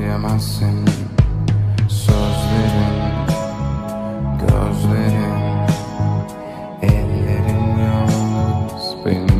diyemezsin Sözlerin, gözlerin, ellerin yalnız benim.